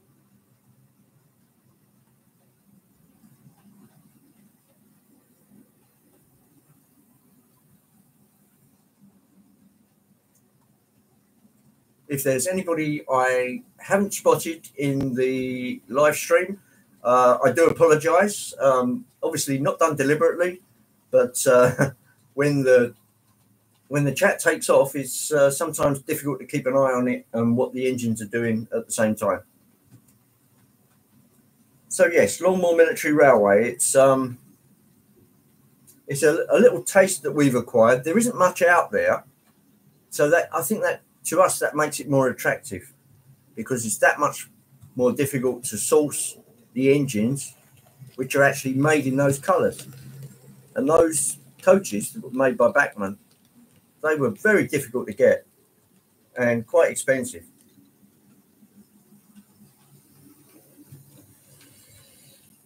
Speaker 1: if there's anybody I haven't spotted in the live stream, uh, I do apologise. Um, obviously, not done deliberately, but uh, <laughs> when the when the chat takes off, it's uh, sometimes difficult to keep an eye on it and what the engines are doing at the same time. So yes, Longmoor Military Railway. It's um, it's a, a little taste that we've acquired. There isn't much out there, so that I think that to us that makes it more attractive because it's that much more difficult to source the engines which are actually made in those colours. And those coaches made by Bachmann, they were very difficult to get and quite expensive.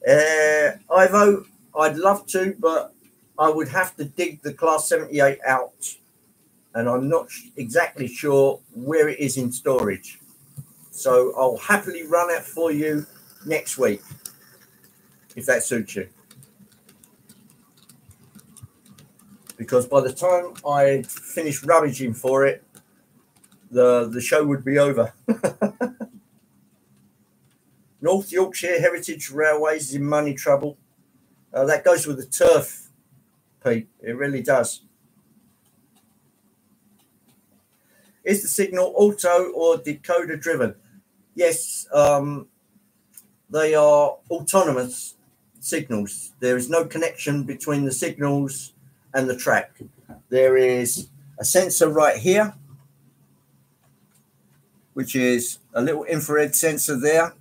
Speaker 1: Uh, Ivo, I'd love to, but I would have to dig the Class 78 out and I'm not exactly sure where it is in storage. So I'll happily run it for you next week if that suits you. Because by the time I finished rummaging for it, the, the show would be over. <laughs> North Yorkshire Heritage Railways is in money trouble. Uh, that goes with the turf, Pete. It really does. Is the signal auto or decoder driven? Yes, um, they are autonomous signals. There is no connection between the signals and the track. There is a sensor right here, which is a little infrared sensor there.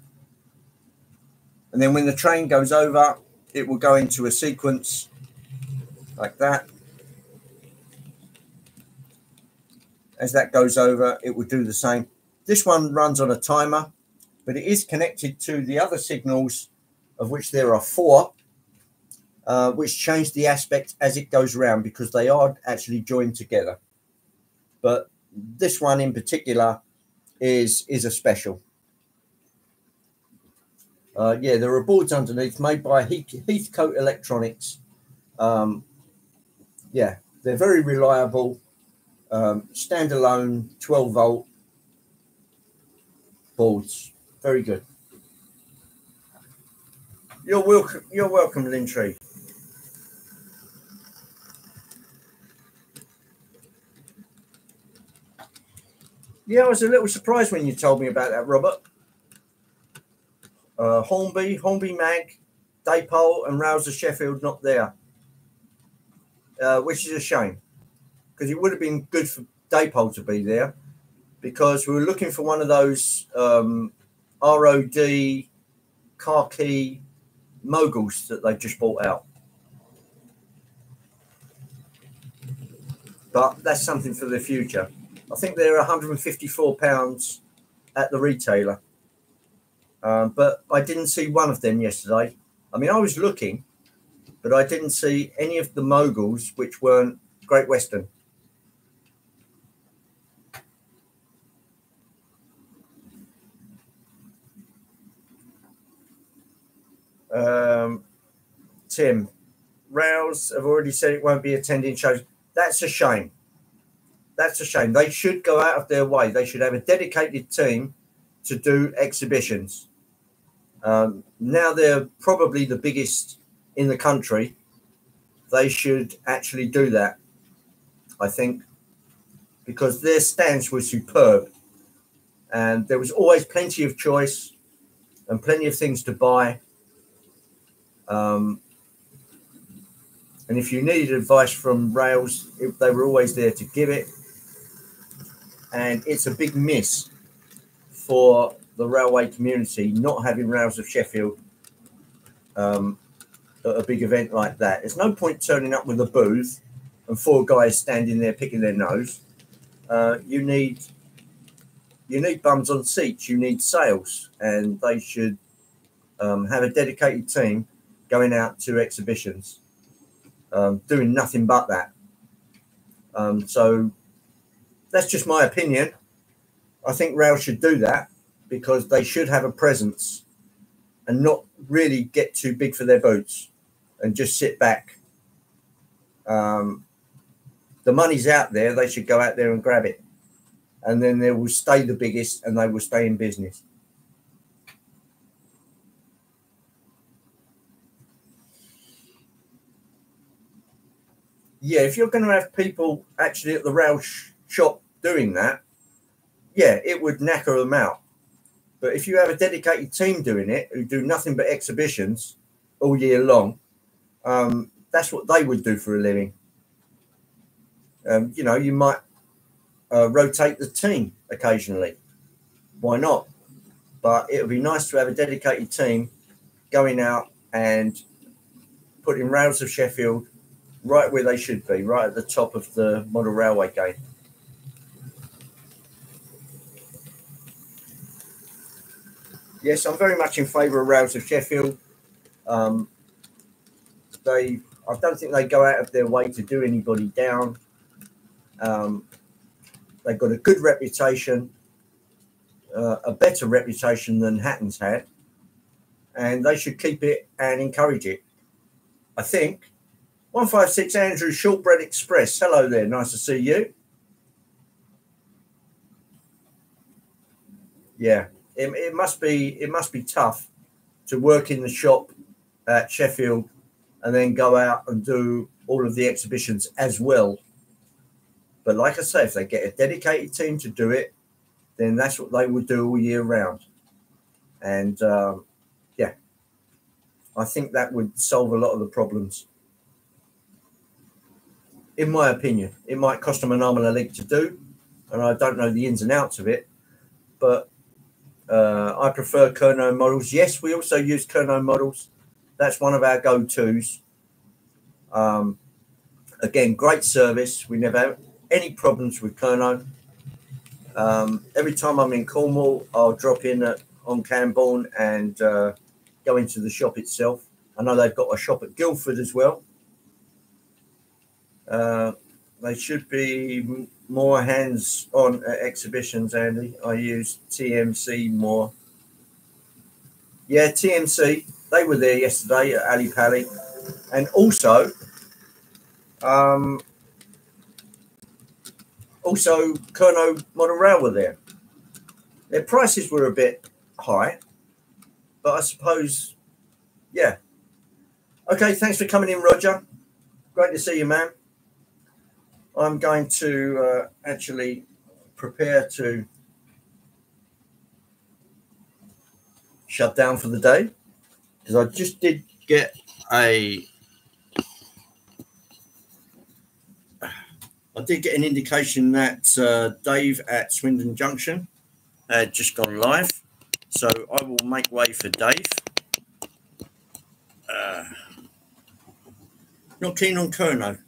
Speaker 1: And then when the train goes over, it will go into a sequence like that. as that goes over, it will do the same. This one runs on a timer, but it is connected to the other signals, of which there are four, uh, which change the aspect as it goes around because they are actually joined together. But this one in particular is is a special. Uh, yeah, there are boards underneath made by Heathcote Electronics. Um, yeah, they're very reliable um, standalone 12 volt boards. Very good. You're welcome. You're welcome, Lintree. Yeah, I was a little surprised when you told me about that, Robert. Uh, Hornby, Hornby Mag, Dapol, and of Sheffield not there, uh, which is a shame because it would have been good for Dapol to be there because we were looking for one of those um, ROD khaki moguls that they've just bought out. But that's something for the future. I think they're 154 pounds at the retailer. Um, but I didn't see one of them yesterday. I mean, I was looking, but I didn't see any of the moguls which weren't Great Western. Um, Tim, Rouse have already said it won't be attending shows. That's a shame. That's a shame. They should go out of their way. They should have a dedicated team to do exhibitions. Um, now they're probably the biggest in the country. They should actually do that, I think, because their stands were superb. And there was always plenty of choice and plenty of things to buy. Um, and if you needed advice from Rails, they were always there to give it. And it's a big miss for the railway community not having Rails of Sheffield um, at a big event like that. There's no point turning up with a booth and four guys standing there picking their nose. Uh, you need you need bums on seats. You need sales, and they should um, have a dedicated team going out to exhibitions, um, doing nothing but that. Um, so that's just my opinion. I think Rail should do that because they should have a presence and not really get too big for their boots and just sit back. Um, the money's out there; they should go out there and grab it, and then they will stay the biggest and they will stay in business. yeah, if you're going to have people actually at the rail sh- shop doing that, yeah, it would knacker them out. But if you have a dedicated team doing it who do nothing but exhibitions all year long, um, that's what they would do for a living. Um, you know, you might uh, rotate the team occasionally. Why not? But it would be nice to have a dedicated team going out and putting Rails of Sheffield right where they should be, right at the top of the model railway game. Yes, I'm very much in favour of Rails of Sheffield. Um, they, I don't think they go out of their way to do anybody down. Um, they've got a good reputation, uh, a better reputation than Hatton's had, and they should keep it and encourage it. I think 156 Andrew Shortbread Express. Hello there. Nice to see you. Yeah, it, it must be it must be tough to work in the shop at Sheffield and then go out and do all of the exhibitions as well. But like I say, if they get a dedicated team to do it, then that's what they would do all year round. And um, yeah, I think that would solve a lot of the problems in my opinion. It might cost them an arm and a leg to do, and I don't know the ins and outs of it, but uh, I prefer Kernow models. Yes, we also use Kernow models. That's one of our go-tos. Um, again, great service. We never have any problems with Kernow. Um, every time I'm in Cornwall, I'll drop in at, on Camborne and uh, go into the shop itself. I know they've got a shop at Guildford as well. Uh, they should be more hands on at exhibitions, Andy. I use TMC more. Yeah, TMC. They were there yesterday at Ally Pally. And also, um, also Kernow Model Rail were there. Their prices were a bit high, but I suppose, yeah. Okay, thanks for coming in, Roger. Great to see you, man. I'm going to uh, actually prepare to shut down for the day because I just did get a I did get an indication that uh, Dave at Swindon Junction had just gone live. So I will make way for Dave. Uh, not keen on Kernow.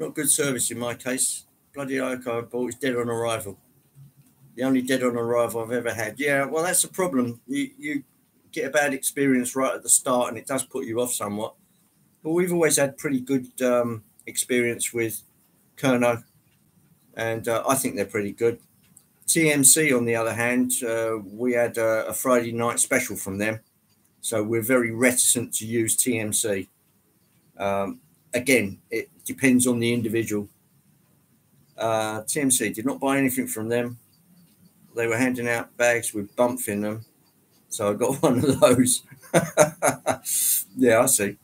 Speaker 1: Not good service in my case. Bloody oak I bought is dead on arrival. The only dead on arrival I've ever had. Yeah, well, that's a problem. You, you get a bad experience right at the start and it does put you off somewhat. But we've always had pretty good um, experience with Kernow, and uh, I think they're pretty good. TMC, on the other hand, uh, we had a, a, Friday night special from them, so we're very reticent to use TMC. Um, again, it depends on the individual. Uh, TMC did not buy anything from them. they were handing out bags with bump in them. So I got <laughs> one of those. <laughs> yeah, I see.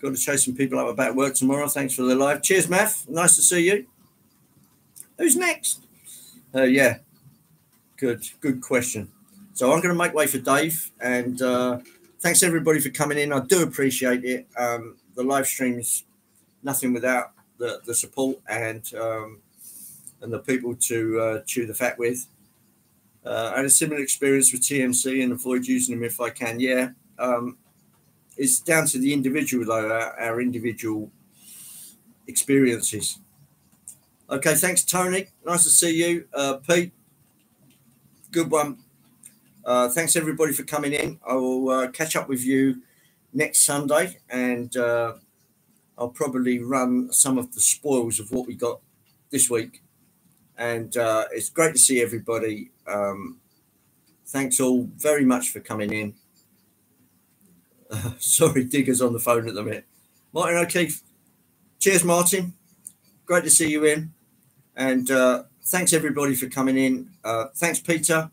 Speaker 1: Got to chase some people up about work tomorrow. Thanks for the live. Cheers, Math. Nice to see you. Who's next? Uh, yeah, good, good question. So I'm going to make way for Dave, and uh, thanks everybody for coming in. I do appreciate it. Um, the live streams, nothing without the, the support and um, and the people to uh, chew the fat with. Uh, I had a similar experience with TMC and avoid using them if I can. Yeah, um, it's down to the individual though, our, our individual experiences. Okay, thanks, Tony. Nice to see you, uh, Pete. Good one. Uh, thanks everybody for coming in. I will uh, catch up with you next Sunday, and uh, I'll probably run some of the spoils of what we got this week. And uh, it's great to see everybody. Um, thanks all very much for coming in. <laughs> sorry, Digger's on the phone at the minute. Martin O'Keefe. Cheers, Martin. Great to see you in. And uh, thanks everybody for coming in. Uh, thanks, Peter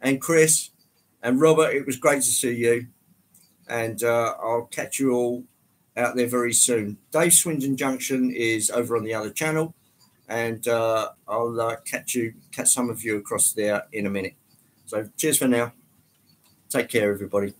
Speaker 1: and Chris and Robert. It was great to see you, and uh, I'll catch you all out there very soon. Dave Swindon Junction is over on the other channel, and uh, I'll uh, catch you, catch some of you across there in a minute. So cheers for now. Take care, everybody.